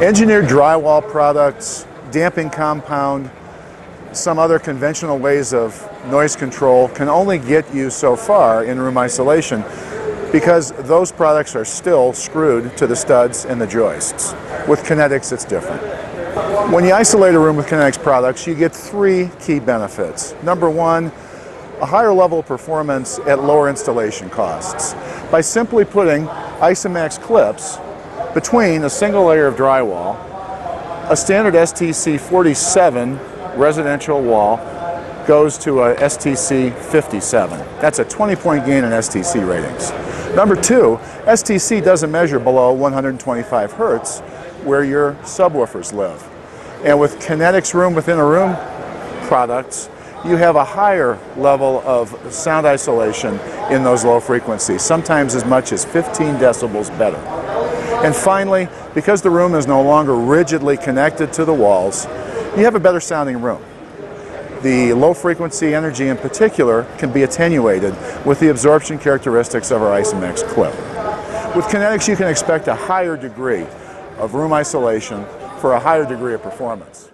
Engineered drywall products, damping compound, some other conventional ways of noise control can only get you so far in room isolation because those products are still screwed to the studs and the joists. With Kinetics, it's different. When you isolate a room with Kinetics products, you get three key benefits. Number one, a higher level of performance at lower installation costs. By simply putting Isomax clips between a single layer of drywall, a standard STC 47 residential wall goes to a STC 57. That's a 20 point gain in STC ratings. Number two, STC doesn't measure below 125 hertz where your subwoofers live. And with Kinetics room within a room products, you have a higher level of sound isolation in those low frequencies, sometimes as much as 15 decibels better. And finally, because the room is no longer rigidly connected to the walls, you have a better sounding room. The low frequency energy in particular can be attenuated with the absorption characteristics of our Isomax clip. With Kinetics, you can expect a higher degree of room isolation for a higher degree of performance.